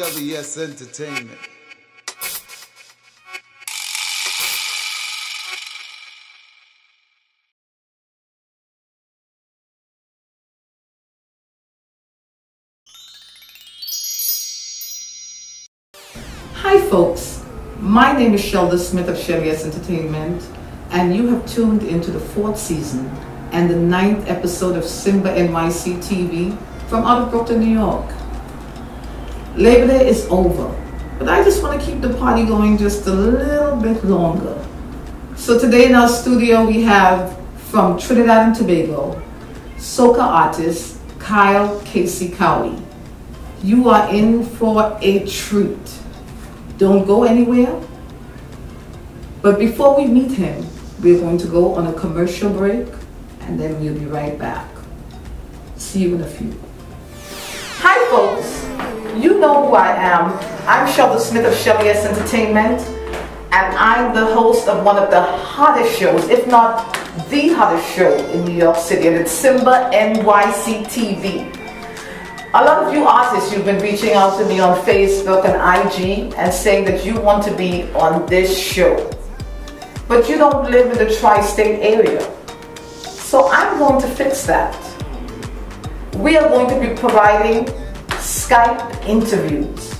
with Shelly S Entertainment. Hi folks, my name is Shelda Smith of Shelly S Entertainment and you have tuned into the fourth season and the ninth episode of Simba NYC TV from out of Brooklyn, New York. Labor Day is over, but I just want to keep the party going just a little bit longer. So today in our studio we have from Trinidad and Tobago, soca artist Kyle KC Cowie. You are in for a treat. Don't go anywhere. But before we meet him, we're going to go on a commercial break and then we'll be right back. See you in a few. Hi, folks. You know who I am. I'm Shelda Smith of Shelly S Entertainment, and I'm the host of one of the hottest shows, if not the hottest show in New York City, and it's Simba NYC TV. A lot of you artists, you've been reaching out to me on Facebook and IG and saying that you want to be on this show. But you don't live in the tri-state area. So I'm going to fix that. We are going to be providing Skype interviews.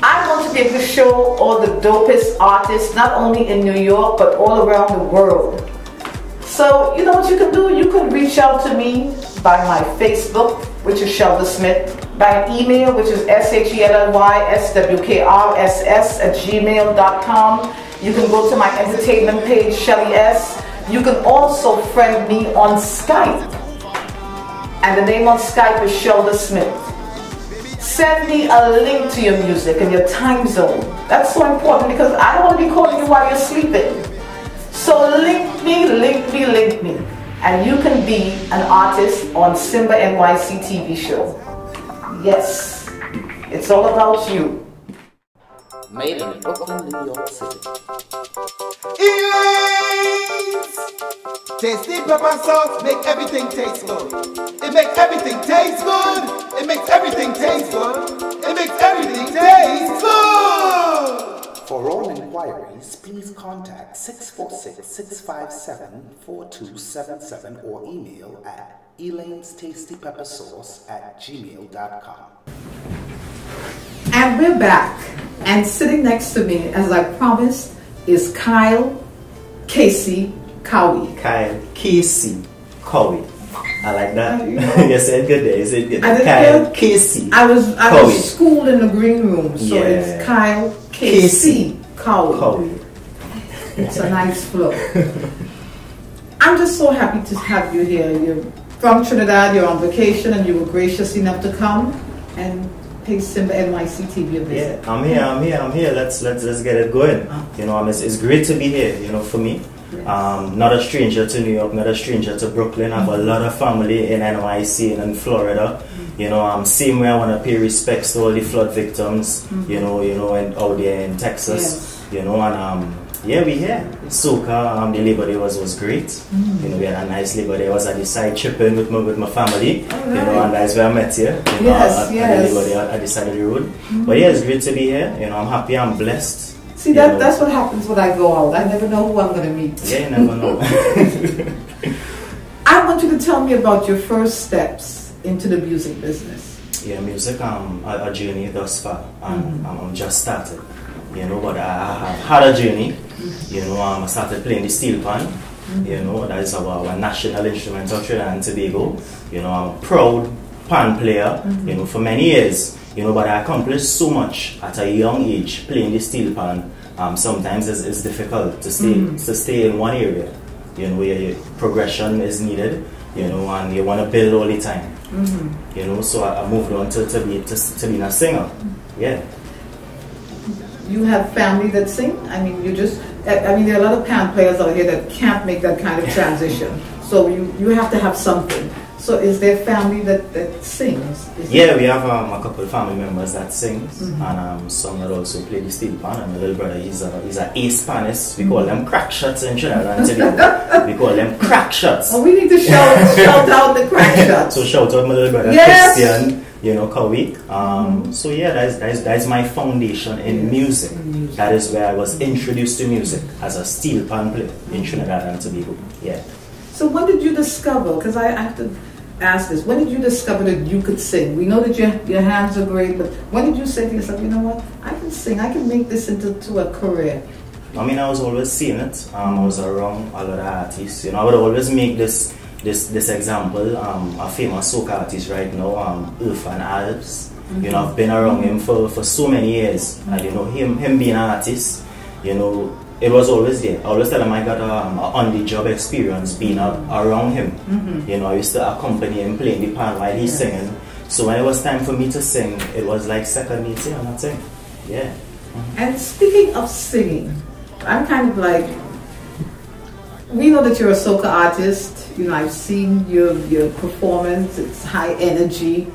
I want to be able to show all the dopest artists, not only in New York, but all around the world. So, you know what you can do? You can reach out to me by my Facebook, which is Shelda Smith, by email, which is S-H-E-L-L-Y-S-W-K-R-S-S at gmail.com. You can go to my entertainment page, Shelly S. You can also friend me on Skype. And the name on Skype is Shelda Smith. Send me a link to your music and your time zone. That's so important because I don't want to be calling you while you're sleeping. So link me, link me, link me. And you can be an artist on Simba NYC TV show. Yes, it's all about you. Made in Brooklyn, New York City. Elaine's Tasty pepper sauce make everything taste good. It makes everything taste good. It makes everything taste good. It makes everything taste good. For all inquiries, please contact 646-657-4277 or email at Elaine's Tasty Pepper Sauce at gmail.com. And we're back. And sitting next to me, as I promised, is Kyle KC Cowie. Kyle KC Cowie. I like that. You said good day. You said good. I did Kyle. Casey. I was I Cowie. was schooled in the green room, so Yeah. it's Kyle KC Cowie. Cowie. It's a nice flow. I'm just so happy to have you here. You're from Trinidad, you're on vacation, and you were gracious enough to come and Simba NYC TV a Yeah. I'm here. I'm here. I'm here. Let's let's let's get it going. You know, it's, it's great to be here. You know, for me, um, not a stranger to New York, not a stranger to Brooklyn. I have a lot of family in NYC and in Florida. You know, um, same way I want to pay respects to all the flood victims. You know, you know, and out there in Texas. Yes. You know, and um, yeah, we here. Soca, um, the Labor Day was was great. You know, we had a nice Labor Day. I was at the side tripping with my with my family. You know, and that's where I met you. you know, Yes, at, yes. the Labor Day at the side of the road. But yeah, it's great to be here. You know, I'm happy. I'm blessed. See, that, know. that's what happens when I go out. I never know who I'm going to meet. Yeah, you never know. I want you to tell me about your first steps into the music business. yeah, music. Um, a, a journey thus far. Um, I'm, I'm just started. You know, but I have had a journey. You know, um, I started playing the steel pan. Mm-hmm. You know, that is our, our national instrument of Trinidad and Tobago. You know, I'm a proud pan player. Mm-hmm. You know, for many years. You know, but I accomplished so much at a young age playing the steel pan. Um, sometimes it's, it's difficult to stay mm-hmm. to stay in one area. You know, where your progression is needed. You know, and you want to build all the time. You know, so I, I moved on to, to be to, to being a singer. Yeah. You have family that sing? I mean, you just, I mean, there are a lot of pan players out here that can't make that kind of transition. So you, you have to have something. So is there family that, that sings? Is Yeah, we have um, a couple of family members that sings Mhm. and um, some that also play the steel pan. And my little brother, he's a he's a ace panist. We call them crack shots in Trinidad and Tobago. we call them crack shots. Oh, we need to shout, shout out the crack shots. So shout out my little brother Yes. Christian, you know, Cowie. Um, So yeah, that is, that, is, that is my foundation in music. In music. That is where I was introduced to music as a steel pan player in Trinidad and Tobago. Yeah. So when did you discover? Because I, I have to ask this. When did you discover that you could sing? We know that your your hands are great, but when did you say to yourself, you know what, I can sing. I can make this into to a career. I mean, I was always seeing it. Um, I was around a lot of artists. You know, I would always make this this this example. Um, a famous soca artist right now, um, Erphaan Alves. You know, I've been around him for, for so many years, and you know, him him being an artist, you know, it was always there. I always tell him I got um, a on the job experience being a, around him. Mm-hmm. You know, I used to accompany him playing the pan while he's singing. So when it was time for me to sing, it was like second nature. I'm not saying, yeah. And speaking of singing, I'm kind of like, we know that you're a soca artist. You know, I've seen your your performance. It's high energy,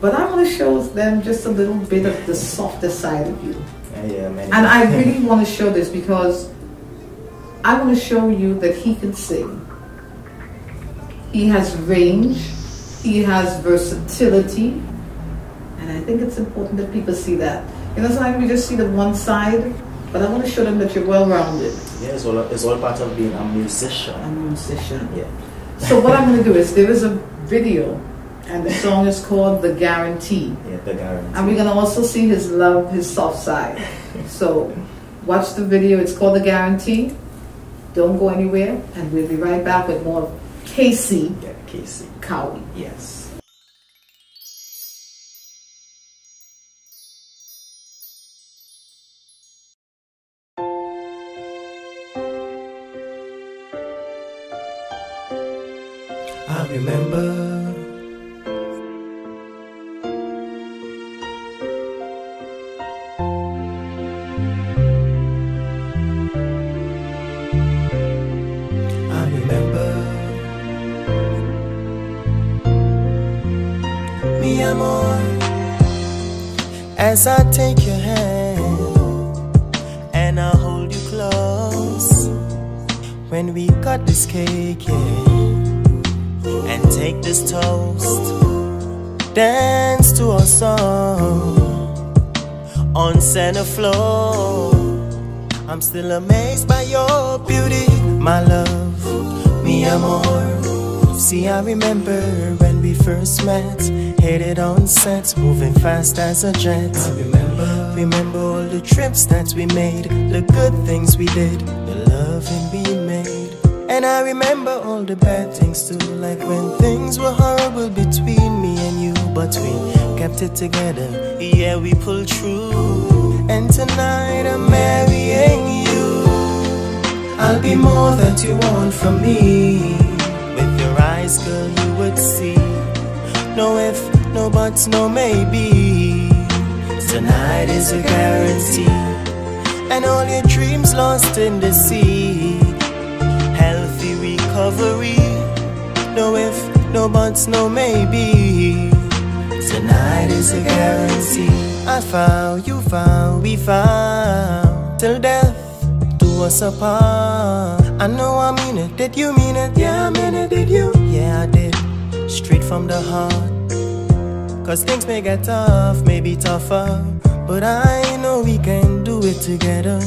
but I want to show them just a little bit of the softer side of you. Yeah, man. And I really want to show this because I want to show you that he can sing. He has range, he has versatility, and I think it's important that people see that. You know, sometimes we just see the one side, but I want to show them that you're well rounded, Yeah, it's all, it's all part of being a musician. a musician. Yeah. So, what I'm going to do is there is a video, and the song is called The Guarantee. Yeah, the guarantee. And we're gonna also see his love, his soft side. So watch the video, it's called The Guarantee. Don't go anywhere, and we'll be right back with more KC yeah, KC. Cowie. Yes. Remember still amazed by your beauty, my love, mi amor. See, I remember when we first met, headed on set, moving fast as a jet. I remember, remember all the trips that we made, the good things we did, the loving we made. And I remember all the bad things too, like when things were horrible between me and you, but we kept it together. Yeah, we pulled through. And tonight I'm marrying you. I'll be more that you want from me. With your eyes, girl, you would see. No if, no buts, no maybe. Tonight is a guarantee. And all your dreams lost in the sea. Healthy recovery. No if, no buts, no maybe. Tonight is a guarantee. I found, you found, we found. Till death us apart. I know I mean it. Did you mean it? Yeah, I mean it. Did you? Yeah, I did. Straight from the heart. Cause things may get tough, maybe tougher. But I know we can do it together.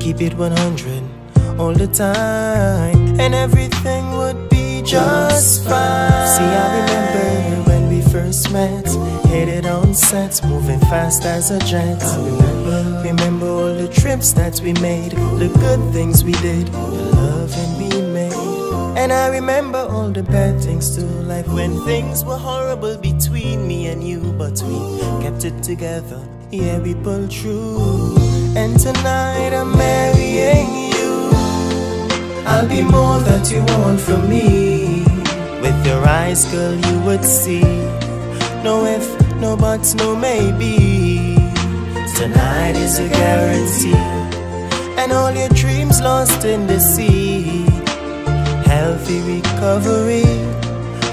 Keep it 100 all the time. And everything would be just fine. See, I remember first met. Headed on sets, moving fast as a jet. Remember, remember all the trips that we made, the good things we did, the loving we made. And I remember all the bad things too, like when things were horrible between me and you, but we kept it together. Yeah, we pulled through. And tonight I'm marrying you. I'll be more that you want from me. With your eyes, girl, you would see. No if, no buts, no maybe. Tonight is a guarantee. And all your dreams lost in the sea. Healthy recovery.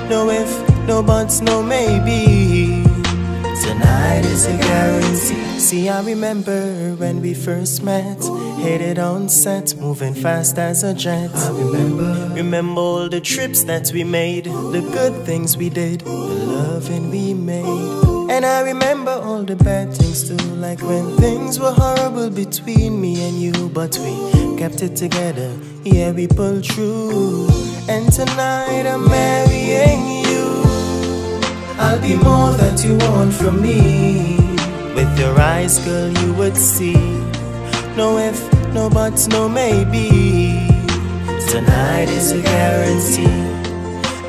No if, no buts, no maybe. Tonight is a guarantee. See, I remember when we first met, headed on set, moving fast as a jet. I remember, remember all the trips that we made, the good things we did, loving we made. And I remember all the bad things too, like when things were horrible between me and you, but we kept it together. Yeah, we pulled through. And tonight I'm marrying you. I'll be more that you want from me. With your eyes, girl, you would see. No if, no buts, no maybe. Tonight is a guarantee.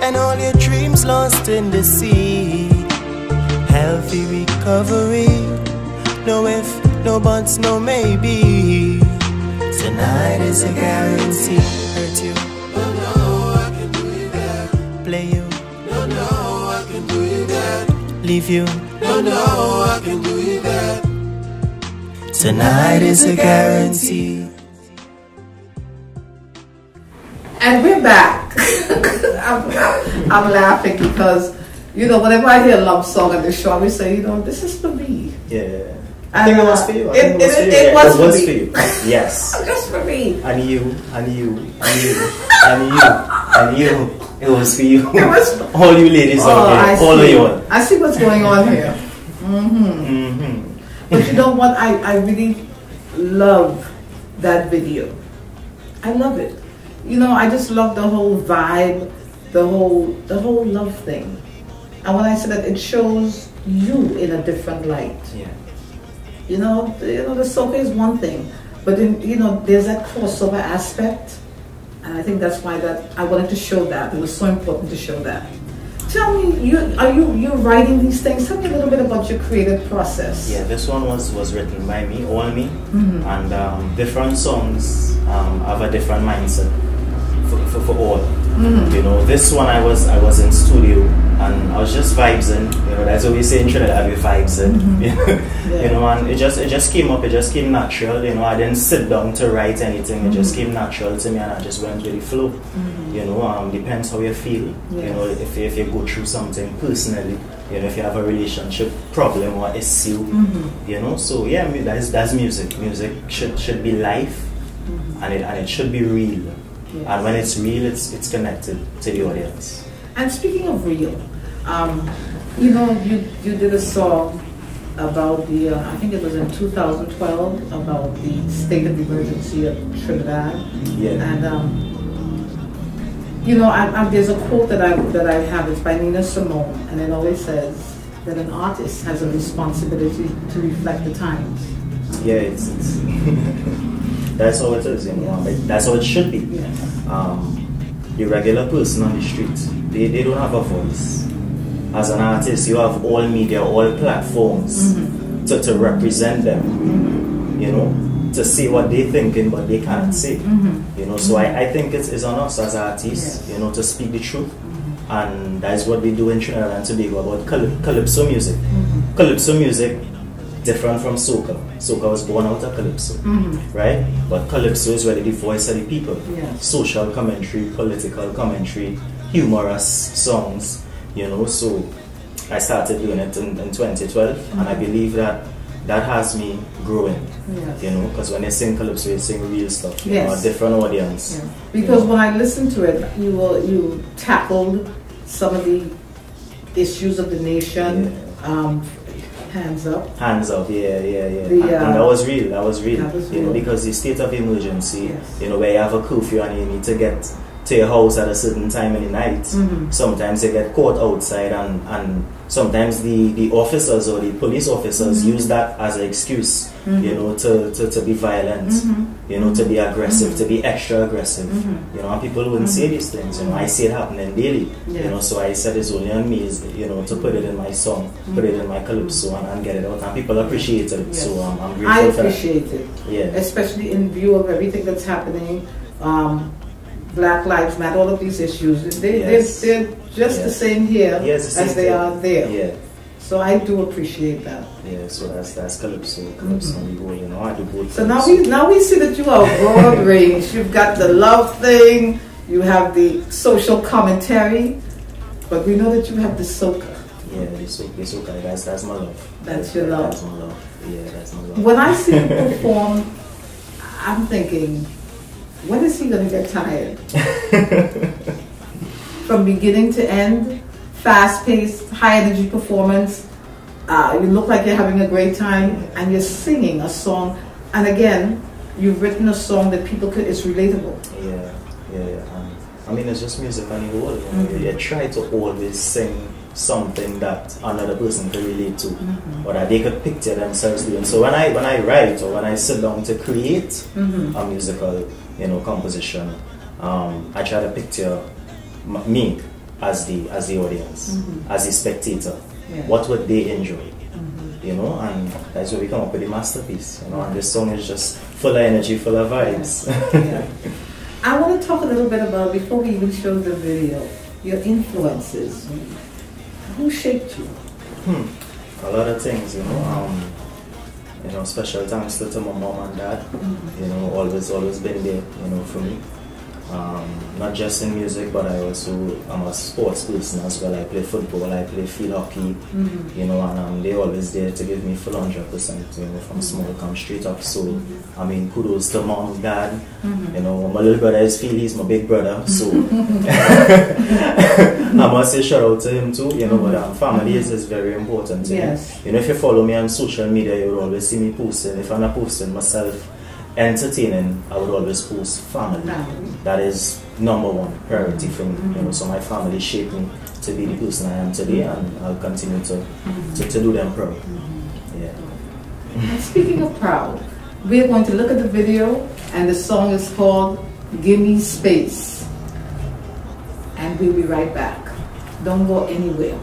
And all your dreams lost in the sea. Healthy recovery. No if, no buts, no maybe. Tonight is a guarantee. Hurt you. No, no, I can do you that. Play you. No, no, I can do you that. Leave you. No, no, I can do you that. Tonight is a guarantee. And we're back. I'm, I'm laughing because, you know, whenever I hear a love song on the show, we say, you know, this is for me. Yeah. I think it was for you. I It- think it was it- for you. it Yeah, was it was for you. Yes. Just for me. And you, and you, and you, and you, and you. It was for you. It was- all you ladies Oh, out I there. All of you. I see what's going on here. Mm-hmm. But you know what? I, I really love that video. I love it. You know, I just love the whole vibe, the whole the whole love thing. And when I say that, it shows you in a different light. Yeah. You know, you know, the soca is one thing, but then you know, there's that crossover aspect, and I think that's why that I wanted to show that. It was so important to show that. Tell me, you are you you writing these things? Tell me a little bit about your creative process. Yeah, this one was was written by me, all me, Mm-hmm. and um, different songs um, have a different mindset for, for, for all. Mm-hmm. You know, this one I was I was in studio and I was just vibesing. You know, that's what we say in Trinidad, we vibesing. Mm-hmm. You know, and it just it just came up. It just came natural. You know, I didn't sit down to write anything. It just Mm-hmm. came natural to me, and I just went with the flow. You know, um, depends how you feel. You know, if you, if you go through something personally, you know, if you have a relationship problem or issue, Mm-hmm. you know. So yeah, that's that's music. Music should should be life, and it and it should be real. Yes. And when it's real, it's it's connected to the audience. And speaking of real, um, you know, you you did a song about the uh, I think it was in 2012 about the state of emergency of Trinidad. Yeah. And um, you know, I, I, there's a quote that I that I have. It's by Nina Simone, and it always says that an artist has a responsibility to reflect the times. Yeah, it's, it's that's how it is. You know. That's how it should be. Yes. Um, the regular person on the street, they, they don't have a voice. As an artist, you have all media, all platforms Mm-hmm. to, to represent them. You know, to say what they're thinking, but they can't say. You know, so I, I think it's, it's on us as artists, Mm-hmm. Yes. you know, to speak the truth. And that's what we do in Trinidad and Tobago about calypso music. Mm-hmm. Calypso music, different from soca. Soca was born out of calypso, right? But calypso is really the voice of the people. Yes. Social commentary, political commentary, humorous songs, you know. So I started doing it in, in 2012, and I believe that that has me growing. Yes. You know, because when you sing calypso, you sing real stuff. You know, a different audience. Yeah. Because when I listen to it, you were, you tackled some of the issues of the nation. Um, hands up. Hands up, yeah, yeah, yeah. The, and, and uh, that was real, that was real. that was you know, because the state of emergency, Yes. you know, where you have a curfew and you need to get to your house at a certain time in the night. Mhm. Sometimes they get caught outside and, and sometimes the, the officers or the police officers Mm-hmm. use that as an excuse, you know, to, to, to be violent, Mm-hmm. you know, to be aggressive, to be extra aggressive. You know, and people wouldn't say these things, you know, I see it happening daily. You know, so I said it's only on me, is, you know, to put it in my song, put it in my calypso and, and get it out. And people appreciate it, Yes. so um, I'm grateful I for that. appreciate it, Yeah. especially in view of everything that's happening. Um, Black Lives Matter, all of these issues, they, Yes. they're, they're just the same here Yes, the same as they thing. are there. Yeah. So I do appreciate that. Yeah, so that's that's calypso, calypso we go, you know, I do both. Mm-hmm. So now we now we see that you are broad range. You've got the love thing, you have the social commentary, But we know that you have the soca. Yeah, the soca, the soca, that's, that's my love. That's your love. That's my love. Yeah, that's my love. When I see you perform, I'm thinking, when is he gonna get tired? From beginning to end, fast-paced, high-energy performance. Uh, you look like you're having a great time, and you're singing a song. And again, you've written a song that people could. It's relatable. Yeah, yeah, yeah. Um, I mean, it's just music on the whole. You, know? Mhm. you try to always sing something that another person can relate to, Mhm. or that they could picture themselves doing. So when I when I write or when I sit down to create Mhm. a musical, you know, composition, um, I try to picture me as the as the audience, Mhm. as the spectator. Yeah. What would they enjoy? Mhm. You know, and that's where we come up with the masterpiece. You know, and this song is just full of energy, full of vibes. Yeah. I want to talk a little bit about before we even show the video, your influences. Who shaped you? Hmm. A lot of things, you know. Um, you know, special thanks to, to my mom and dad. You know, always, always been there, you know, for me. Um, not just in music, but I also I'm a sports person as well. I play football, I play field hockey. Mhm. You know, and um, they always there to give me full hundred percent. You know, from small come straight up. So, I mean, kudos to mom, dad. Mhm. You know, my little brother is Phil, he's my big brother. So, I must say shout out to him too. You know, but um, family is, is very important. to me. Yes. You know, if you follow me on social media, you'll always see me posting. If I'm not posting myself entertaining, I would always post family. That is number one priority for me. You know, mm-hmm. so my family shaped me to be the person I am today, mm-hmm. and I'll continue to mm-hmm. to, to do them proud. Yeah. And speaking of proud, we're going to look at the video, and the song is called Gimme Space. And we'll be right back. Don't go anywhere.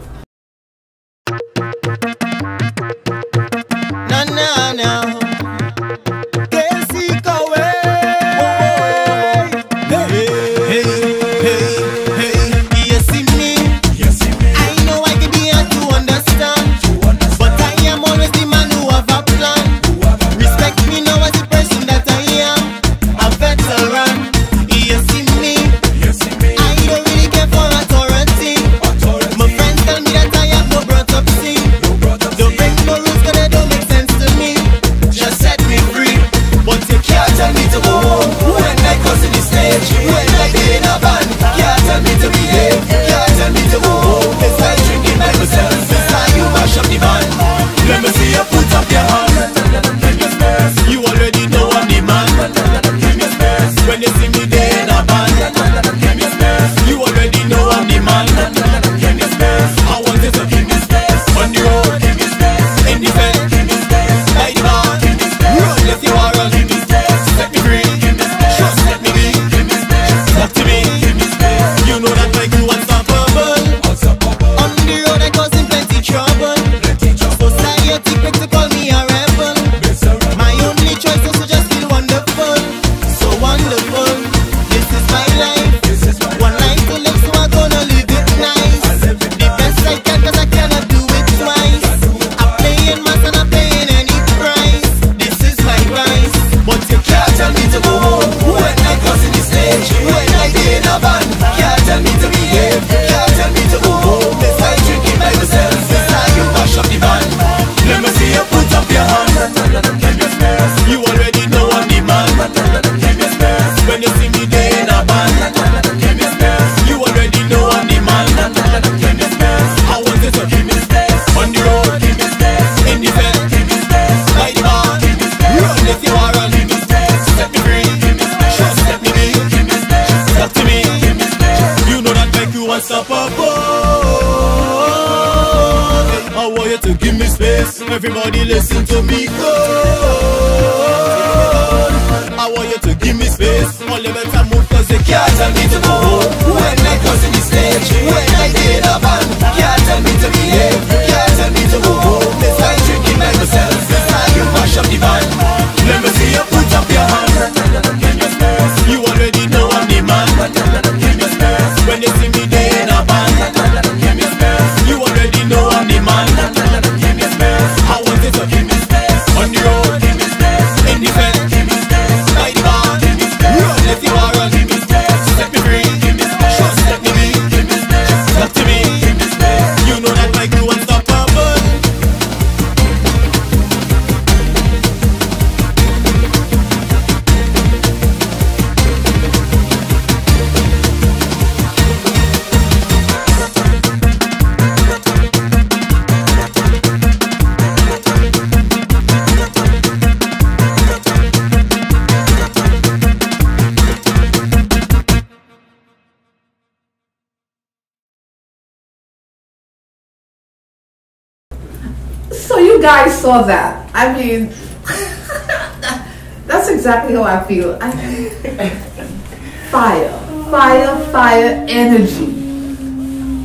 Saw that. I mean, that's exactly how I feel. I fire, fire, fire, energy.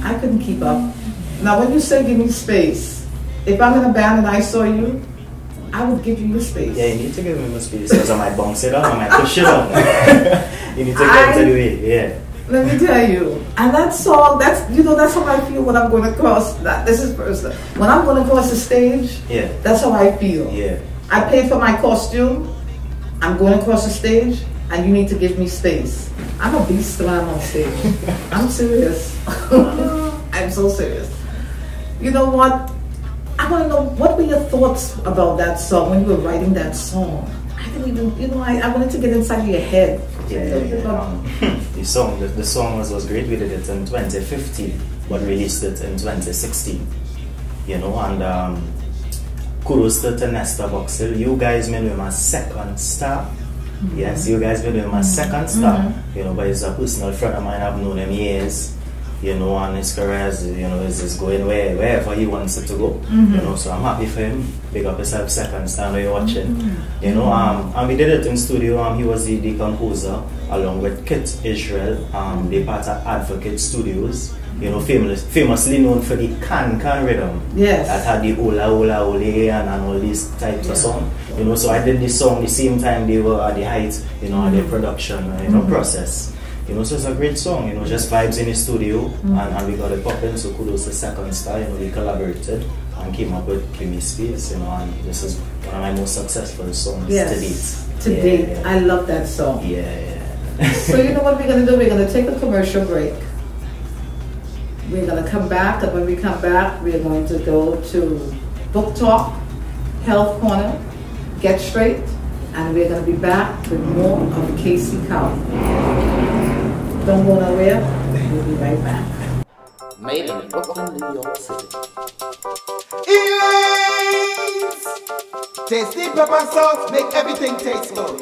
I couldn't keep up. Now, when you say give me space, if I'm in a band and I saw you, I would give you your space. Yeah, you need to give me my space because I might bounce it on, I might push it on. you need to get I- to the way, yeah. Let me tell you, and that song, that's you know, that's how I feel when I'm going across. That this is personal. When I'm going across the stage, Yeah. that's how I feel. Yeah. I paid for my costume. I'm going across the stage, and you need to give me space. I'm a beast when I'm on stage. I'm serious. I'm so serious. You know what? I want to know what were your thoughts about that song when you were writing that song. I didn't even, you know, I, I wanted to get inside your head. Yeah, yeah, the song, the, the song was, was great. We did it in 2015, but released it in 2016. You know, and um, kudos to, to Nesta Boxill. You guys made him my second star. Yes, you guys made him my second star. You know, but he's a personal friend of mine. I've known him years. You know, and his career is, you know, is, is going where, wherever he wants it to go. You know, so I'm happy for him. Big up yourself, second star. I you're watching. You know, um, and we did it in studio. Um, he was the, the composer along with Kit Israel. Um, they part of Advocate Studios. You know, famous, famously known for the can can rhythm. Yes. That had the Ola Ola Ole and, and all these types of song. You know, so I did this song the same time they were at the height, you know, at the production, uh, you know, process. You know, so it's a great song, you know, just vibes in the studio mm. and, and we got it popping, so kudos to Second Star, you know, we collaborated and came up with Give Me Space, you know, and this is one of my most successful songs Yes. to date. To Yeah, date, yeah. I love that song. Yeah, yeah. So you know what we're gonna do? We're gonna take a commercial break. We're gonna come back, and when we come back, we're going to go to Book Talk, Health Corner, Get Straight, and we're gonna be back with more of KC Cow. Don't go nowhere. We'll be right back. Made in Brooklyn, New York City. Elaine's tasty pepper sauce make everything taste good.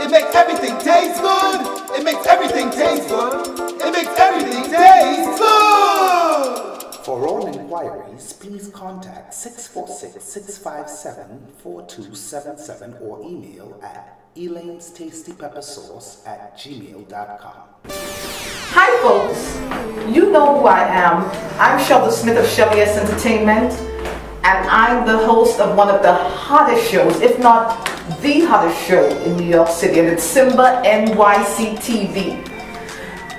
It makes everything taste good. It makes everything taste good. It makes everything taste good. For all inquiries, please contact 646-657-4277 or email at Elaine's Tasty Pepper Sauce at gmail.com. Hi, folks. You know who I am. I'm Shelda Smith of Shelly S Entertainment, and I'm the host of one of the hottest shows, if not the hottest show in New York City, and it's Simba NYC TV.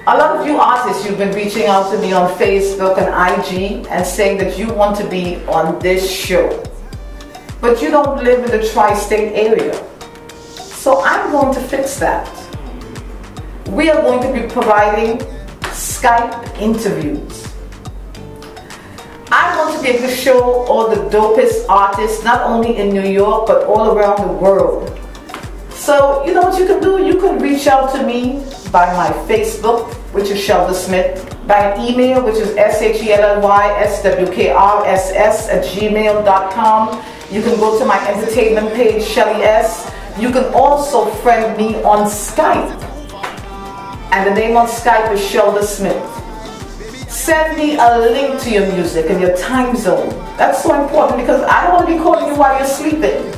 A lot of you artists, you've been reaching out to me on Facebook and IG and saying that you want to be on this show. But you don't live in the tri state area. So I'm going to fix that we are going to be providing Skype interviews. I want to be able to show all the dopest artists, not only in New York, but all around the world. So, you know what you can do? You can reach out to me by my Facebook, which is Shelda Smith, by email, which is S-H-E-L-L-Y-S-W-K-R-S-S at gmail.com. You can go to my entertainment page, Shelly S. You can also friend me on Skype and the name on Skype is Shelda Smith. Send me a link to your music and your time zone. That's so important because I don't want to be calling you while you're sleeping.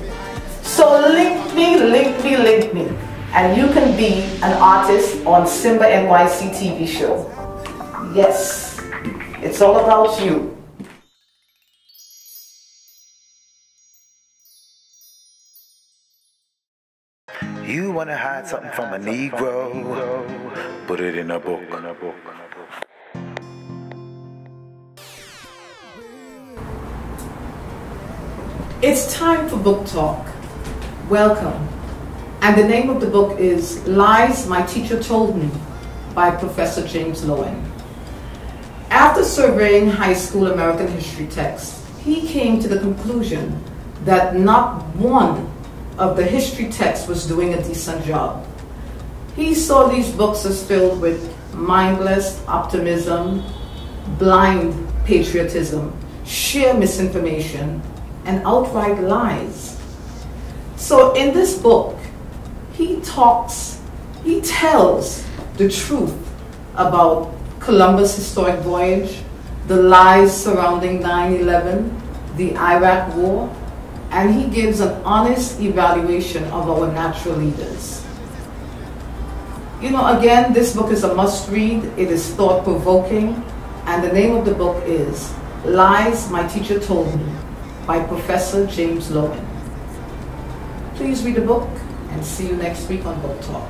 So link me, link me, link me. And you can be an artist on Simba NYC TV show. Yes, it's all about you. You wanna hide something from a Negro? Put it in a book. It's time for book talk. Welcome. And the name of the book is Lies My Teacher Told Me by Professor James Loewen. After surveying high school American history texts, he came to the conclusion that not one of the history text was doing a decent job. He saw these books as filled with mindless optimism, blind patriotism, sheer misinformation, and outright lies. So in this book, he talks, he tells the truth about Columbus' historic voyage, the lies surrounding 9 11, the Iraq War, and he gives an honest evaluation of our natural leaders. You know, again, this book is a must read, it is thought provoking, and the name of the book is Lies My Teacher Told Me by Professor James Loewen. Please read the book and see you next week on Book Talk.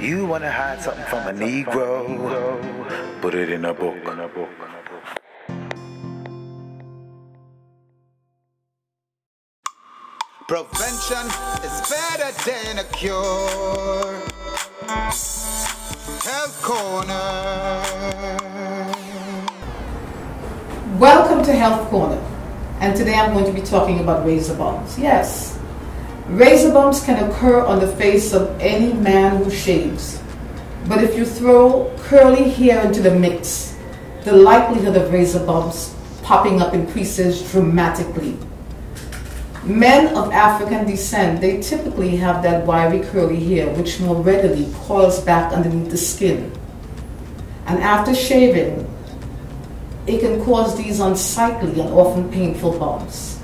You wanna hide something from a Negro? Put it in a book. Prevention is better than a cure. Health Corner. Welcome to Health Corner, and today I'm going to be talking about razor bumps. Yes, razor bumps can occur on the face of any man who shaves, but if you throw curly hair into the mix, the likelihood of razor bumps popping up increases dramatically. Men of African descent, they typically have that wiry curly hair which more readily coils back underneath the skin. And after shaving, it can cause these unsightly and often painful bumps.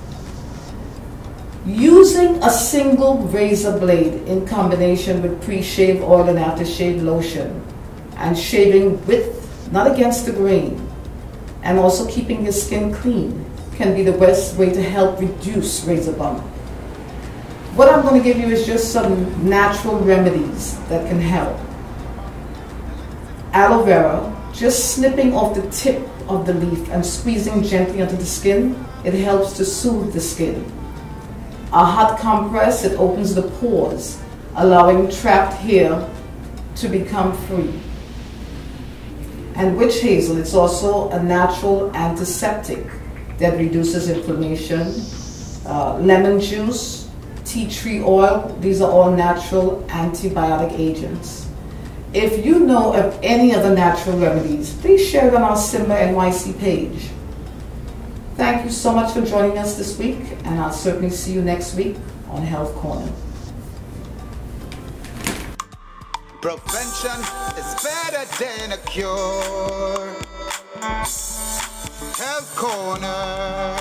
Using a single razor blade in combination with pre-shave oil and aftershave lotion and shaving with, not against the grain, and also keeping your skin clean can be the best way to help reduce razor bump. What I'm going to give you is just some natural remedies that can help. Aloe vera, just snipping off the tip of the leaf and squeezing gently onto the skin, it helps to soothe the skin. A hot compress, it opens the pores, allowing trapped hair to become free. And witch hazel, it's also a natural antiseptic that reduces inflammation. Uh, lemon juice, tea tree oil, these are all natural antibiotic agents. If you know of any other natural remedies, please share it on our Simba NYC page. Thank you so much for joining us this week, and I'll certainly see you next week on Health Corner. Prevention is better than a cure. Health Corner.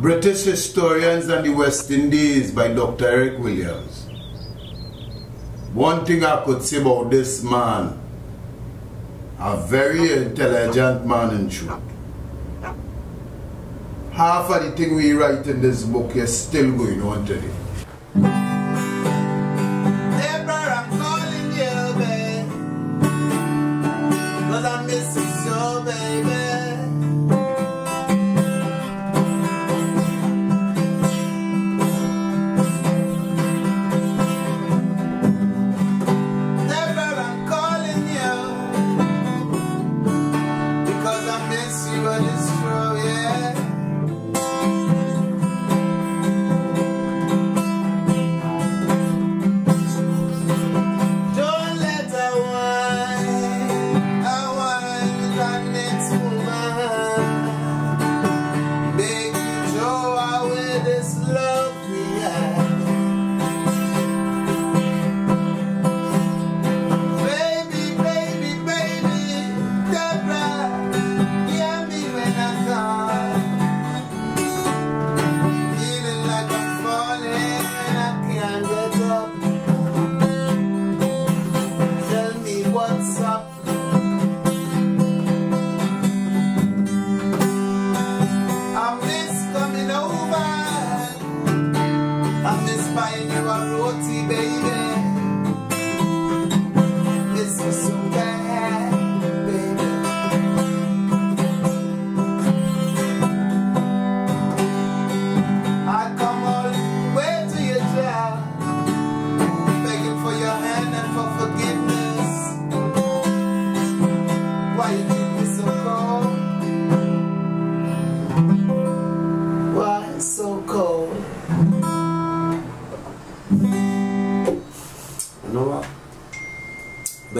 British Historians and the West Indies by Dr. Eric Williams. One thing I could say about this man, a very intelligent man in truth. Half of the thing we write in this book is still going on today.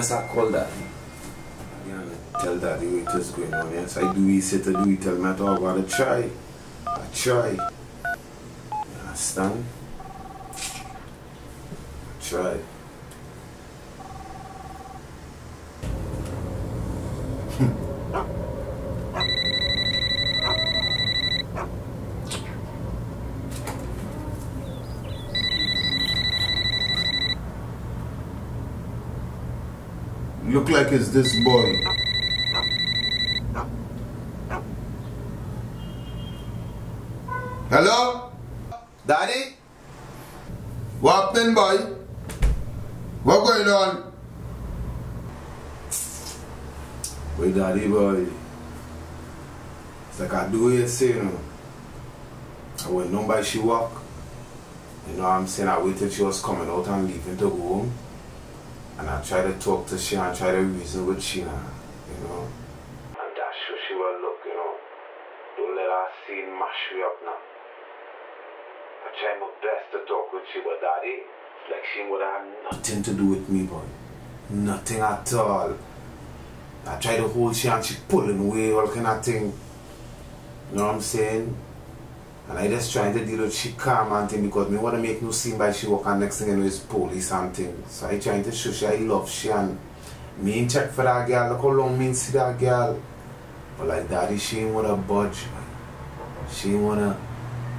Best I call daddy. Yeah, tell daddy what is going on. Yes, I do he say to do he tell me I talk about I try. I try. You understand? I try. This boy. Hello? Daddy? What happening, boy? What going on? Wait, daddy boy. It's like I do you say, you know. I went down by she walk. You know what I'm saying? I waited she was coming out and leaving to go home. I try to talk to she and try to reason with she you know. And that's sure she will look, you know. Don't let her see mash me up now. I try my best to talk with she, but daddy, like she would have nothing to do with me, boy. Nothing at all. I try to hold she and she pulling away, all kind of thing. You know what I'm saying? And I just trying to deal with she calm and thing because me want to make no scene by she walk and next thing you know is police and thing. So I trying to show she I love she and me in check for that girl. Look how long me see that girl. But like daddy she ain't wanna budge. She ain't wanna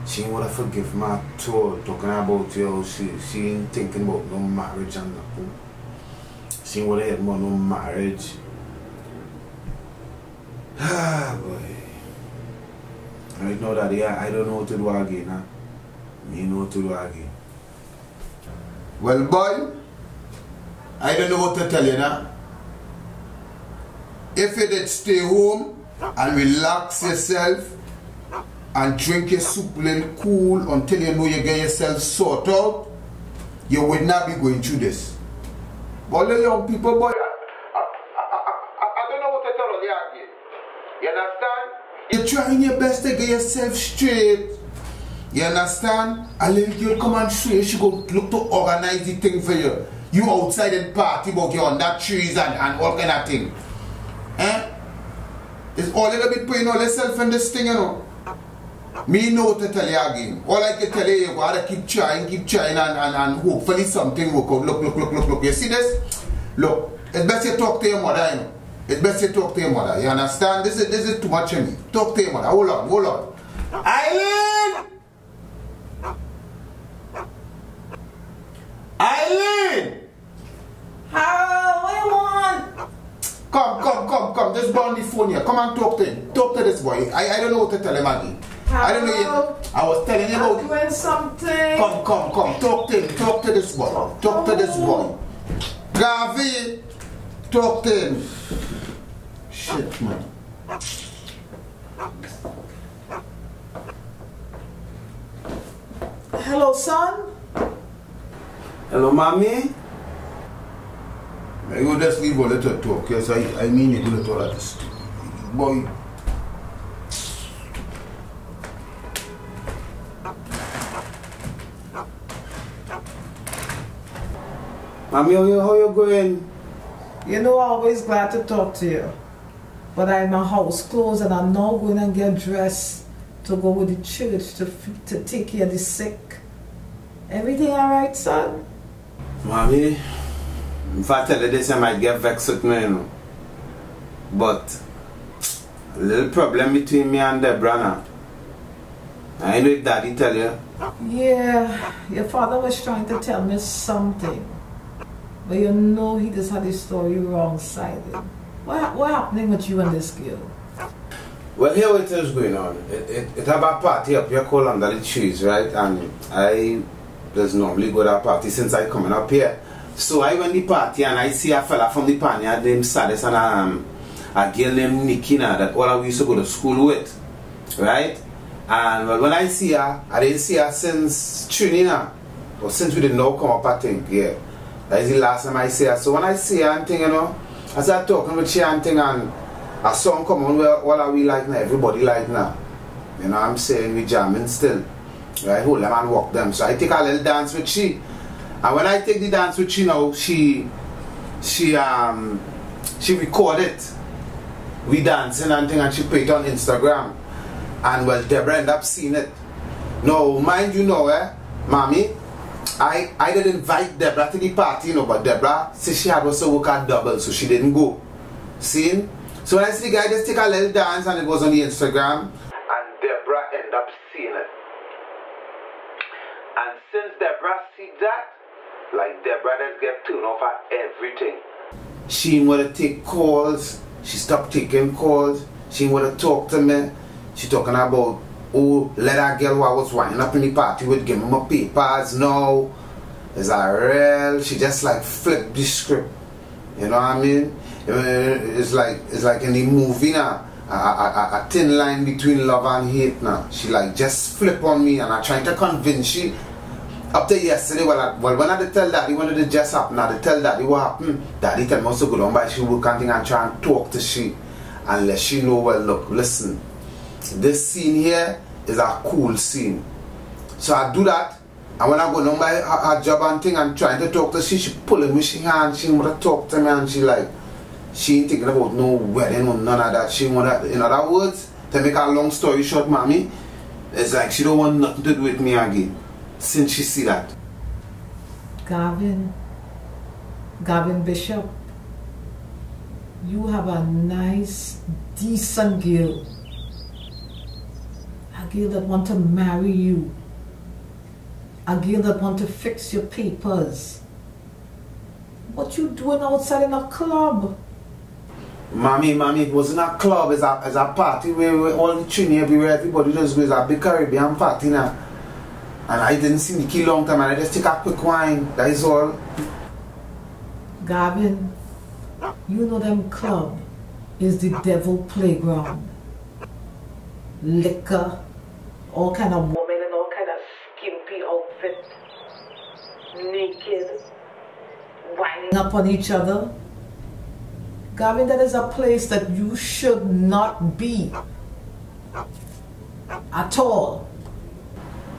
she ain't wanna forgive at all. Talking about yo she she ain't thinking about no marriage and nothing. She ain't wanna hear about no marriage. Ah boy. Right now that yeah, I don't know what to do again. Huh? Me know what to do again. Well, boy, I don't know what to tell you now. If you did stay home and relax yourself and drink your soup little cool until you know you get yourself sorted out, you would not be going through this. But the young people, boy, You're trying your best to get yourself straight. You understand? A little girl come and straight, she go look to organize the thing for you. You outside and party but you under trees and, and all kind of thing. Eh? It's all little bit putting all yourself in this thing, you know. Me know what to tell you again. All I can tell you, you gotta keep trying, keep trying, and, and, and hopefully something will come. Look, look, look, look, look. You see this? Look, it's best you talk to your mother, you know. It's best you talk to your mother. You understand? This is this is too much of me. Talk to your mother. Hold on, hold on. Eileen! Eileen! Harold, what you want? Come, come, come, come. Just go on the phone here. Come and talk to him. Talk to this boy. I, I don't know what to tell him again. I don't know. I was telling him about. doing something. Come, come, come. Talk to him. Talk to this boy. Talk to this boy. Gavi, talk to him. Shit, man. Hello, son. Hello, mommy. I will just leave a little talk. Yes, I, I mean you do it all at this. Boy. Mommy, how you, how you going? You know, I'm always glad to talk to you. But I'm a house clothes and I'm not going and get dressed to go with the church to, to take care of the sick. Everything all right, son? Mommy, if I tell you this, I might get vexed with me, you know. But, a little problem between me and Deborah now. I know if daddy tell you. Yeah, your father was trying to tell me something. But you know he just had his story wrong-sided. What, what happening with you and this girl? Well, here what is going on. It, it, it have a party up here called Under the Trees, right? And I just normally go to that party since I coming up here. So I went to the party and I see a fella from the Panya named Sadis and um, a girl named Nikina that all we used to go to school with, right? And well, when I see her, I didn't see her since Trinina, or since we didn't know come up, I think, yeah. That is the last time I see her. So when I see her and thing, you know, as I start talking with she and thing and a song come on where what are we like now? Everybody like now. You know I'm saying? We jamming still. Right? Hold them and walk them. So I take a little dance with she. And when I take the dance with she now, she she um she record it. We dancing and thing and she put it on Instagram. And well Deborah end up seeing it. No, mind you know, eh, mommy, I I didn't invite Deborah to the party, you know, but Deborah said she had also work at double, so she didn't go. See? So I see the guy just take a little dance and it was on the Instagram. And Deborah end up seeing it. And since Deborah see that, like Deborah just get turned off at everything. She didn't want to take calls. She stopped taking calls. She want to talk to me. She talking about, oh, let that girl who I was winding up in the party with give me my papers. No. Is that real? She just like flipped the script. You know what I mean? Uh, it's like it's like in the movie now. A, a, a, thin line between love and hate now. She like just flip on me and I trying to convince she up to yesterday, well, I, well when I did tell daddy when it just happen, I did tell daddy what happened. Daddy tell me also go down by she work and thing and try and talk to she and let she know, well, look, listen, this scene here is a cool scene. So I do that, and when I go down by her, her job and thing and trying to talk to she, she pulling me, she hand, she want to talk to me, and she like, she ain't thinking about no wedding or none of that. She want to, in other words, to make a long story short, mommy, it's like she don't want nothing to do with me again since she see that? Gavin, Gavin Bishop, you have a nice, decent girl. A girl that want to marry you. A girl that want to fix your papers. What you doing outside in a club? Mommy, mommy, it wasn't a club, it's a, it's a party where, where all the trini everywhere, everybody just goes a big Caribbean party now. And I didn't see Nikki long time and I just take a quick wine. That is all. Gavin, you know them club is the devil playground. Liquor, all kind of women in all kind of skimpy outfits, naked, winding up on each other. Gavin, that is a place that you should not be at all.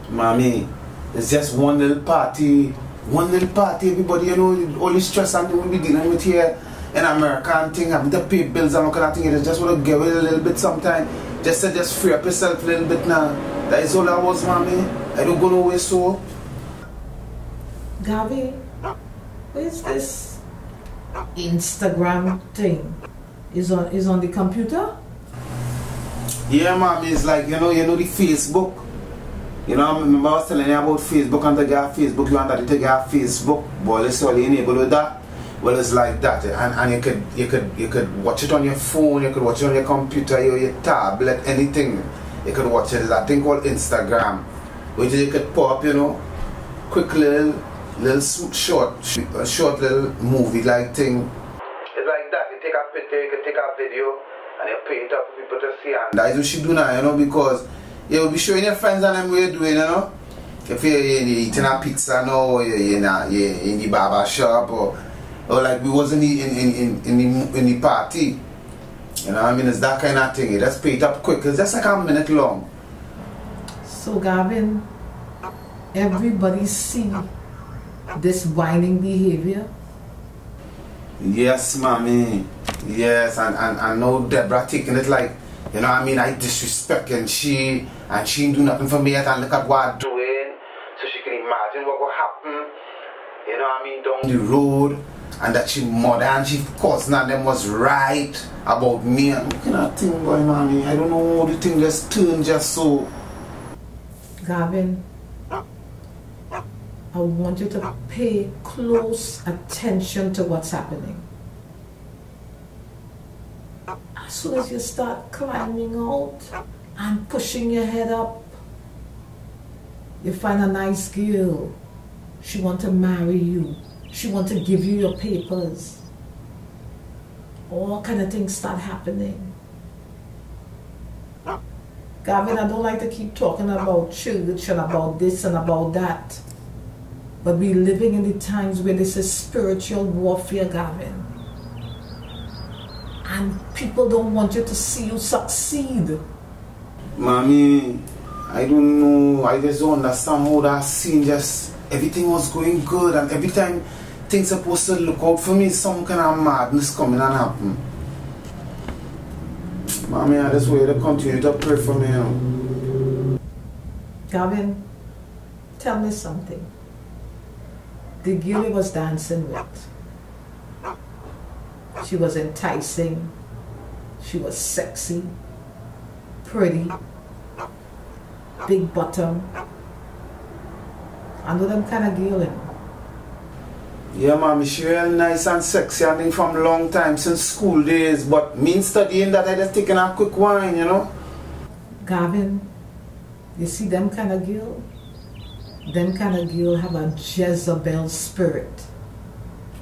Mommy, it's just one little party, one little party, everybody, you know, all the stress and we be dealing with here in America and thing, having to pay bills and all kind of thing, you just want to give it a little bit sometime, just to just free up yourself a little bit now. That is all I was, mommy. I don't go nowhere so. Gabby, where's this Instagram thing? Is on is on the computer? Yeah, mommy, it's like, you know, you know the Facebook. You know, I remember I was telling you about Facebook and the get Facebook, you want to get Facebook, but it's all enabled with that. Well, it's like that, and, and you could you could you could watch it on your phone, you could watch it on your computer, your, your tablet, anything. You could watch it. It's a thing called Instagram, which you could pop, you know, quick little little short short little movie like thing. It's like that. You take a picture, you can take a video, and you pay it up for people to see. And that's what she do now, you know, because you will be showing your friends and them what you're doing, you know. If you're, eating a pizza now, or you're, in, a, you're in the barber shop, or, or like we wasn't in, in, in, in, the, in the party. You know I mean? It's that kind of thing. You just pay it up quick. It's just like a minute long. So, Gavin, everybody see this whining behavior? Yes, mommy. Yes, and, and I know Deborah taking it like you know what I mean? I disrespect and she and she ain't do nothing for me yet and look at what I'm doing. So she can imagine what will happen. You know what I mean? Down the road and that she mother and she of course of them was right about me and kind of thing boy mommy? I don't know the thing just turned just so Gavin I want you to pay close attention to what's happening as soon as you start climbing out and pushing your head up, you find a nice girl. She want to marry you. She want to give you your papers. All kind of things start happening. Gavin, I don't like to keep talking about church and about this and about that. But we're living in the times where this is spiritual warfare, Gavin and people don't want you to see you succeed. Mommy, I don't know. I just don't understand how that scene just everything was going good, and every time things supposed to look out for me, some kind of madness coming and happen. Mommy, I just you to continue to pray for me. You know. Gavin, tell me something. The girl he was dancing with, she was enticing, she was sexy, pretty, big bottom. I know them kind of girl. Yeah, mommy, she real nice and sexy. I think from long time since school days. But me studying that, I just taking a quick wine, you know. Gavin, you see them kind of girl? Them kind of girl have a Jezebel spirit.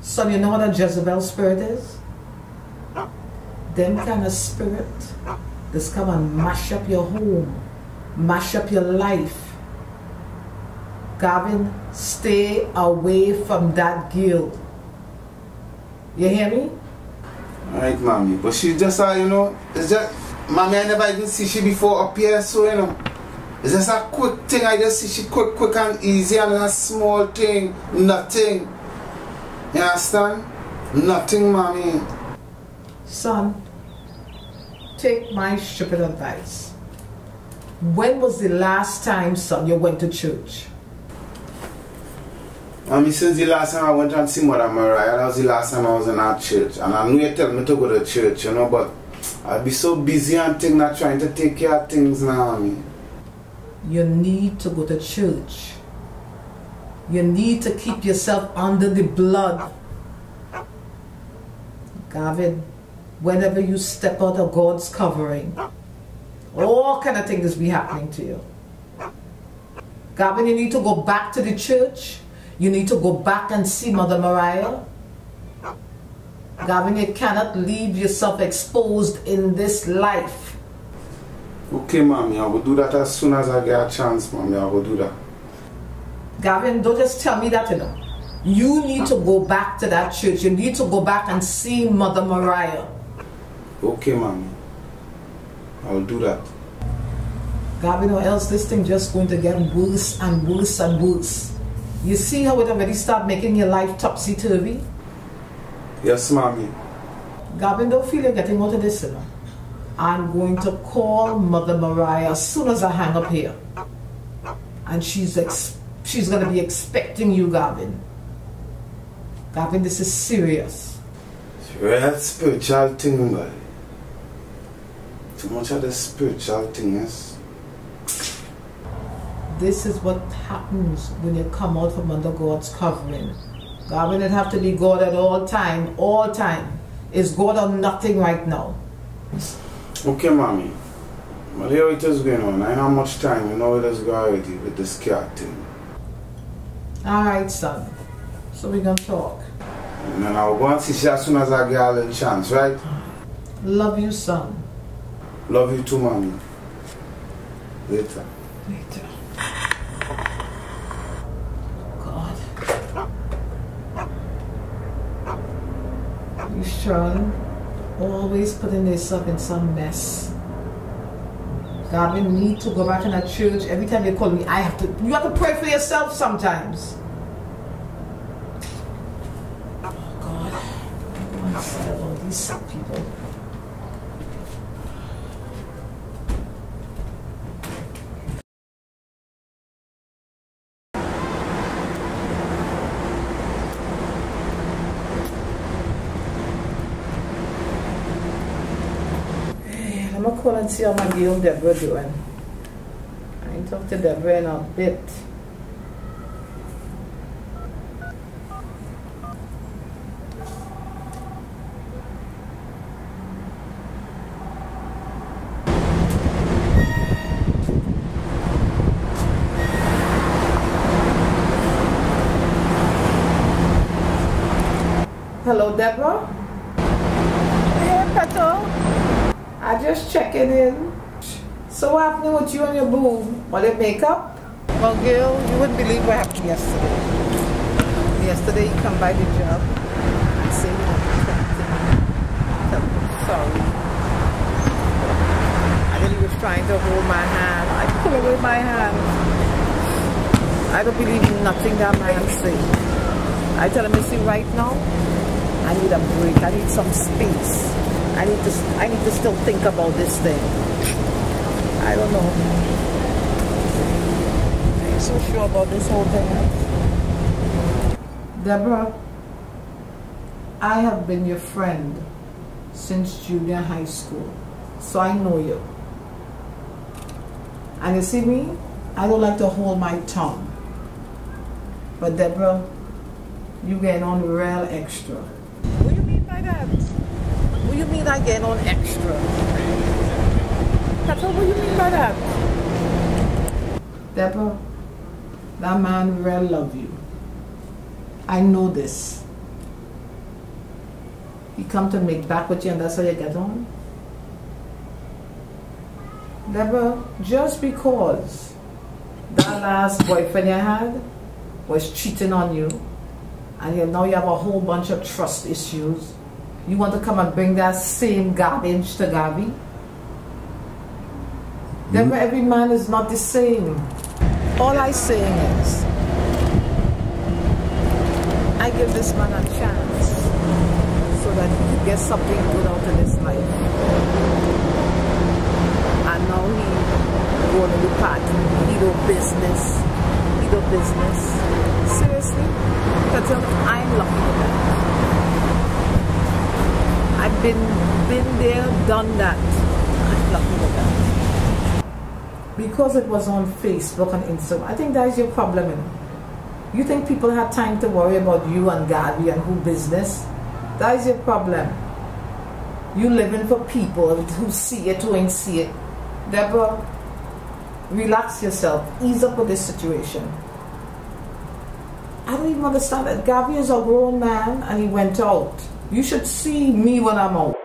Son, you know what a Jezebel spirit is? Them kind of spirit just come and mash up your home, mash up your life. Gavin, stay away from that girl. You hear me? Alright, mommy. But she just, uh, you know, it's just, mommy, I never even see she before up here, so, you know. It's just a quick thing. I just see she quick, quick and easy and a small thing. Nothing. You understand? Nothing, mommy. Son, take my stupid advice. When was the last time, son, you went to church? Mommy, since the last time I went and see Mother Mariah, that was the last time I was in our church. And I knew you tell me to go to church, you know, but I'd be so busy and thing not trying to take care of things now, mommy. You need to go to church. You need to keep yourself under the blood. Gavin, whenever you step out of God's covering, all kind of things be happening to you. Gavin, you need to go back to the church. You need to go back and see Mother Mariah. Gavin, you cannot leave yourself exposed in this life. Okay, mommy, I will do that as soon as I get a chance, mommy. I will do that. Gavin, don't just tell me that, you know. You need to go back to that church. You need to go back and see Mother Mariah. Okay, mommy. I'll do that. Gavin, or else this thing just going to get worse and worse and worse. You see how it already start making your life topsy-turvy? Yes, mommy. Gavin, don't feel you're getting out of this, you know. I'm going to call Mother Mariah as soon as I hang up here. And she's ex- she's going to be expecting you, Gavin. Gavin, this is serious. It's real spiritual thing, boy. Too much of the spiritual thing, yes. This is what happens when you come out from under God's covering. Gavin, it have to be God at all time, all time. Is God or nothing right now? Okay, mommy. But here it is going on. I ain't have much time. You know it is go already with this cat thing. All right, son. So we gonna talk. And then I'll go and see she as soon as I get a little chance, right? Love you, son. Love you too, mommy. Later. Later. God. Always putting yourself in some mess. Gavin need to go back in that church. Every time they call me, I have to you have to pray for yourself sometimes. Oh God. I want to see all these sick people. Hey, Gonna and see how my girl Deborah doing. I talked to Deborah in a bit. Hello, Deborah. Hey, Petal. I in. So what happened with you and your boo? What did makeup? Well, girl, you wouldn't believe what happened yesterday. Yesterday, you come by the job and say you want to tell me sorry. And then he was trying to hold my hand. I pull away my hand. I don't believe in nothing that man say. I tell him, see, right now, I need a break. I need some space. I need to, I need to still think about this thing. I don't know. I'm so sure about this whole thing. Deborah, I have been your friend since junior high school, so I know you. And you see me, I don't like to hold my tongue. But Deborah, you getting on real extra. What do you mean by that? You mean I get on extra? That's what do you mean by that? Deborah, that man real love you. I know this. He come to make back with you and that's how you get on? Deborah, just because that last boyfriend you had was cheating on you and you now you have a whole bunch of trust issues, you want to come and bring that same garbage to Gabi? Deborah, hmm? every man is not the same. All I saying is, I give this man a chance so that he can get something good out of his life. And now he going to the party, he do business, he do business. Seriously, that's I'm lucky with that. I've been been there, done that. I'm with that. Because it was on Facebook and Instagram, I think that is your problem. You, think people have time to worry about you and Gabby and who business? That is your problem. You living for people who see it, who ain't see it. Deborah, relax yourself. Ease up with this situation. I don't even understand that Gabby is a grown man and he went out. You should see me when I'm out.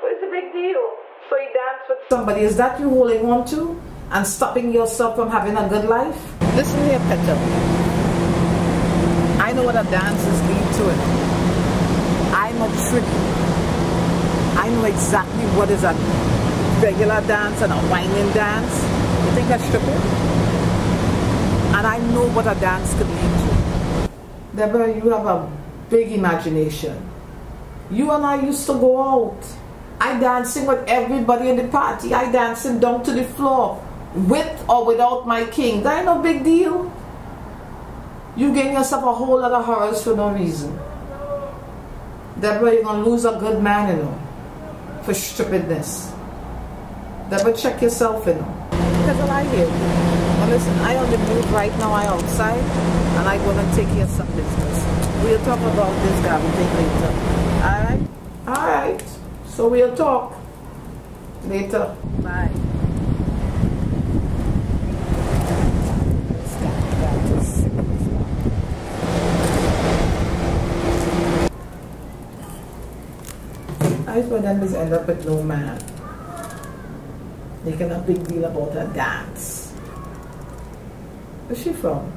What is the big deal? So he danced with somebody. Is that you holding on to? And stopping yourself from having a good life? Listen here, Petal. I know what a dance is lead to it. I'm a trick. I know exactly what is a regular dance and a whining dance. You think I'm stripping? And I know what a dance could lead to. Deborah, you have a big imagination. You and I used to go out. I dancing with everybody in the party. I dancing down to the floor with or without my king. That ain't no big deal. You getting yourself a whole lot of horrors for no reason. Deborah, you're gonna lose a good man, you know, for stupidness. Deborah, check yourself, you know. Because I hear. But listen, I on the move right now, I outside, and I gonna take care of some business. We'll talk about this guy thing later. Alright? Alright. So we'll talk later. Bye. I for them is end up with no man. Making a big deal about a dance. Where's she from?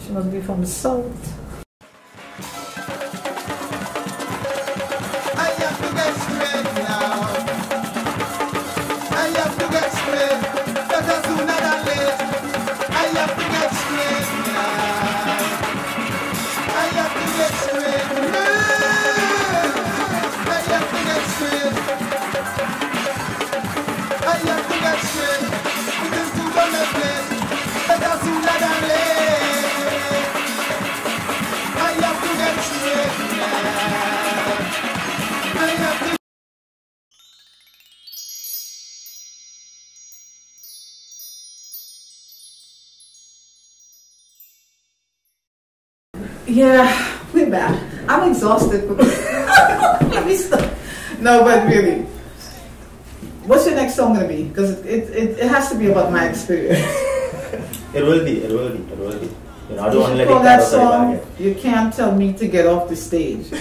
She must be from the south. Yeah, we're bad. I'm exhausted. Let me stop. No, but really, what's your next song gonna be? Because it, it, it has to be about my experience. It will be, it will be, it will be. You know, I don't want to let it that out of the song. You can't tell me to get off the stage.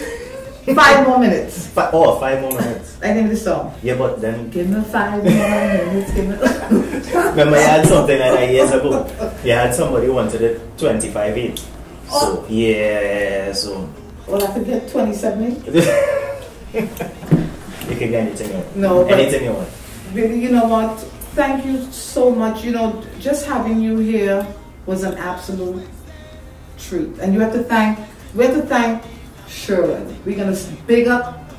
Five more minutes. Fi- oh, five more minutes. I name the song. Yeah, but then Give me five more minutes. Give me. remember I had something like that years ago. You had somebody who wanted it 25 8. Oh. So yeah, so well, I could get twenty-seven. Eh? you can get anything you want. No, but- anything you want. Really, you know what? Thank you so much. You know, just having you here was an absolute treat. And you have to thank, we have to thank Sherwin. We're gonna big up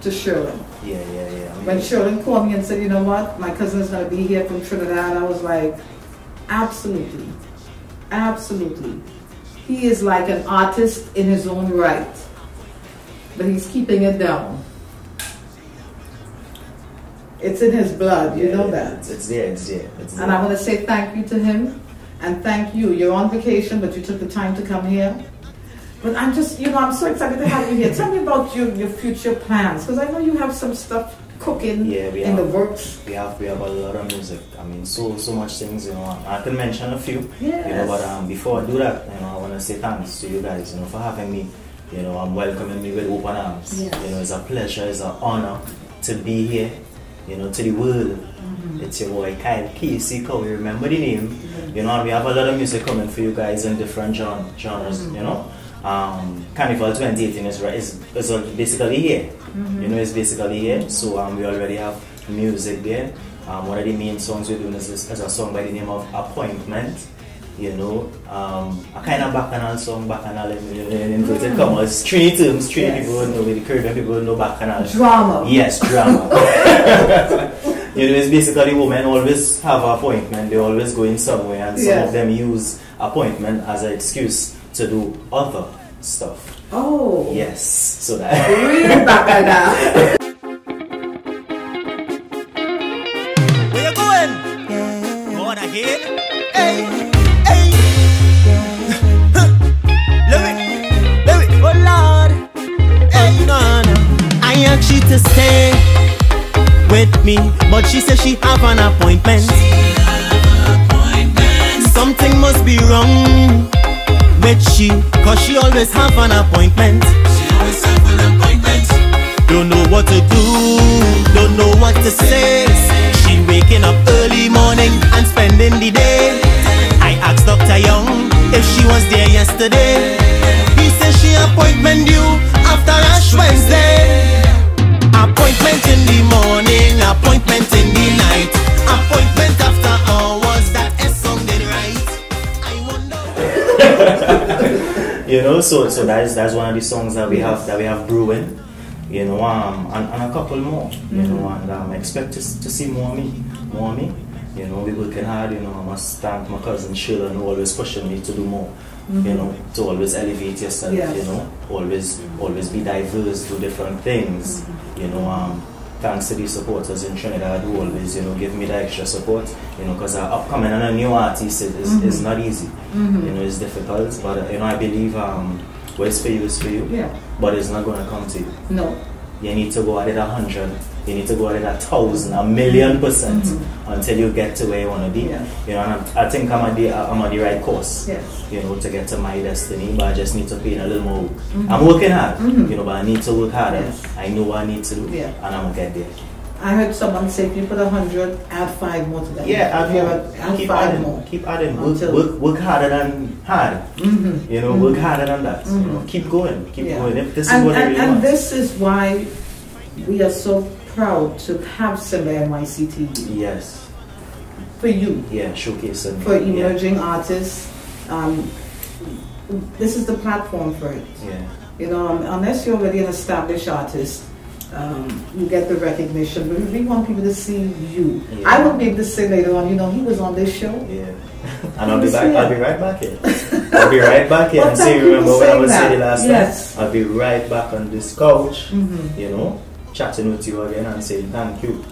to Sherwin. Yeah, yeah, yeah. When Sherwin called me and said, you know what, my cousin is gonna be here from Trinidad, I was like, absolutely, absolutely. He is like an artist in his own right, but he's keeping it down. It's in his blood, you yeah, know that. It's, it's there, it's there. It's there. And I want to say thank you to him and thank you. You're on vacation, but you took the time to come here. But I'm just, you know, I'm so excited to have you here. Tell me about your, your future plans, because I know you have some stuff cooking Yeah, we in the have. works. we have we have a lot of music. I mean, so so much things. You know, I can mention a few. You know, but um, before I do that, you know, I want to say thanks to you guys. You know, for having me. You know, I'm welcoming me with open arms. Yes. You know, it's a pleasure, it's an honor to be here. You know, to the world. Mm-hmm. It's your boy Kyle KC Cowie. Remember the name. You know, and we have a lot of music coming for you guys in different gen- genres. Mm-hmm. You know. Um, Carnival 2018 is, right- is, is basically here. Mm-hmm. You know, it's basically here. So um, we already have music there. Um, one of the main songs we're doing is, is, is a song by the name of Appointment. You know, um, a kind of bacchanal song, bacchanal in, in, in inverted commas. Three terms, three Mm. Yes. people know, the Caribbean people know bacchanal. Drama. Yes, drama. you know, it's basically women always have appointment. They always going somewhere, and some Yes. of them use appointment as an excuse to do other stuff. Oh. Yes, so that. Real bacchanal. Where you going? Going ahead? Hey, hey. Lyric, lyric, oh Lord. Hey, no, no. I asked she to stay with me, but she said she have an appointment. Something must be wrong with she, cause she always have an appointment. Don't know what to do, don't know what to say. She waking up early morning and spending the day. I asked Dr. Young if she was there yesterday. He said she appointment due after Ash Wednesday. Appointment in the morning, appointment in the night, you know so so that's that's one of the songs that we have that we have brewing. You know um and, and a couple more you know and um expect to, to see more of me more me. You know we working hard you know i must thank my cousin Sheila who always pushing me to do more. You know to always elevate yourself Yes. you know always always be diverse do different things. You know um thanks to the supporters in Trinidad who always you know give me the extra support you know because upcoming and a new artist is, is, is not easy. You know it's difficult but you know I believe um what's for you is for you. Yeah. but it's not going to come to you. No. You need to go at it a hundred you need to go at it a thousand a 1000000 percent mm-hmm. until you get to where you want to be Yeah. you know and I'm, I think I'm on the uh, I'm on the right course Yes. you know to get to my destiny but I just need to put in a little more work I'm working hard mm-hmm. you know but I need to work harder Yes. I know what I need to do Yeah. and I'm gonna get there I heard someone say if you put a hundred, add five more to that. Yeah, add more. Add keep five adding. more. Keep adding. Work, work, work harder than hard. Mm-hmm. You know, work harder than that. You know, keep going. Keep Yeah. going. If this is what and, really and want. this is why we are so proud to have Simba NYC TV yes. for you, Yeah. Showcasing. for yeah. emerging artists. Um, this is the platform for it. Yeah. You know, unless you're already an established artist, um, you get the recognition. But we want people to see you. Yeah. I will be able to say later on, you know, he was on this show. Yeah. And I'll be back. I'll be right back here. I'll be right back here. And thank say, you for remember what I was saying last Yes. time? I'll be right back on this couch. Mhm. You know, chatting with you again and saying thank you.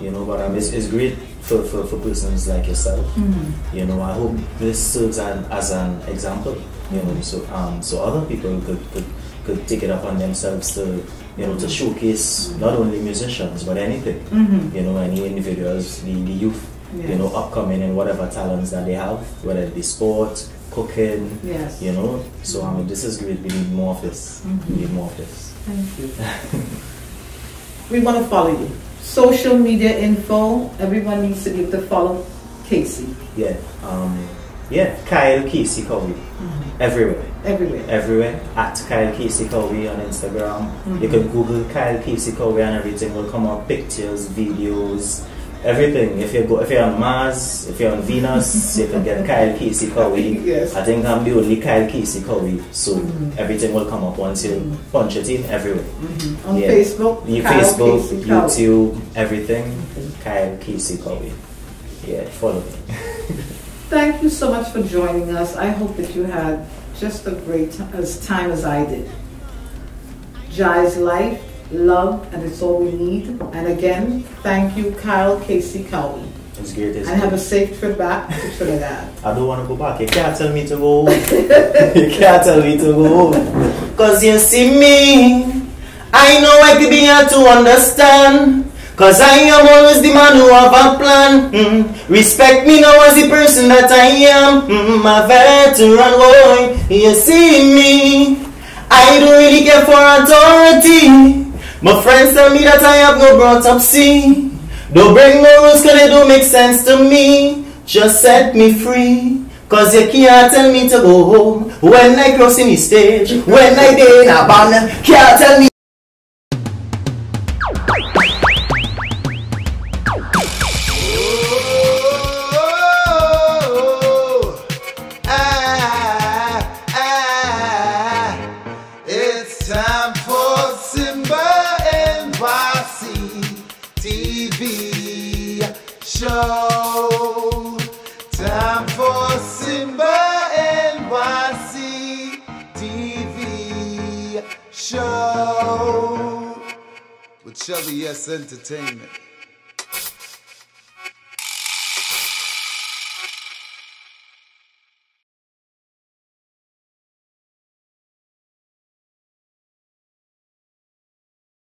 You know, but um, it's, it's great for, for, for persons like yourself. Mm-hmm. You know, I hope this serves an, as an example. You know, so um, so other people could, could could take it upon themselves to you know to showcase not only musicians but anything. Mhm. You know, any individuals, the, the youth. You know, upcoming and whatever talents that they have, whether it be sport, cooking. Yes. You know, so I mean, this is great. We need more of this. Mhm. We need more of this. Thank you. we want to follow you. Social media info. Everyone needs to be able to follow KC Yeah. Um, yeah. Kyle KC Cowie. Everywhere. Everywhere. everywhere at Kyle KC Cowie on Instagram. Mm-hmm. You can Google Kyle KC Cowie and everything will come up pictures, videos, everything. If you go, if you're on Mars, if you're on Venus, you can get Kyle KC Cowie. Yes. I think I'm the only Kyle KC Cowie, so mm-hmm. everything will come up once you mm-hmm. punch it in everywhere. Mm-hmm. On Yeah. Facebook, You Kyle Facebook, KC. YouTube, everything. Kyle KC Cowie. Yeah, follow me. Thank you so much for joining us. I hope that you had just a great as time as I did. Jai's life, love, and it's all we need. And again, thank you, Kyle KC Cowie. It's great. It's And have a safe trip back to Trinidad. I don't want to go back. You can't tell me to go home. you can't tell me to go home. Cause you see me, I know I could be here to understand. Cause I am always the man who have a plan. Mm. Respect me now as the person that I am. Mm. A veteran boy, you see me. I don't really care for authority. My friends tell me that I have no brought up see. Don't bring no rules cause they don't make sense to me. Just set me free. Cause you can't tell me to go home when I cross the stage. When I in a band, can't tell me. Shelly S Entertainment.